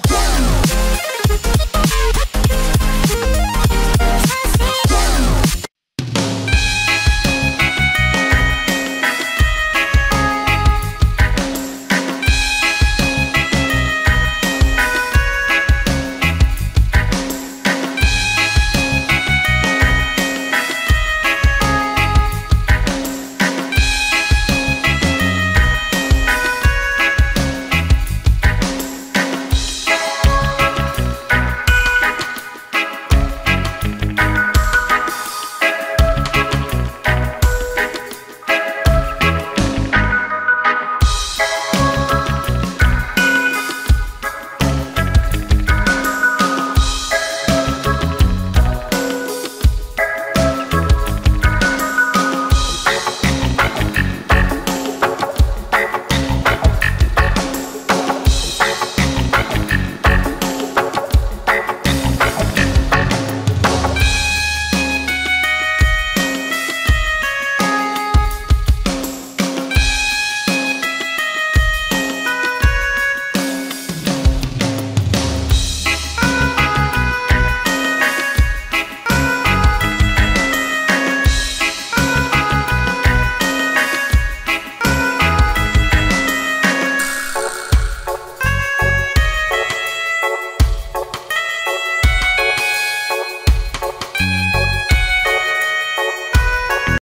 go.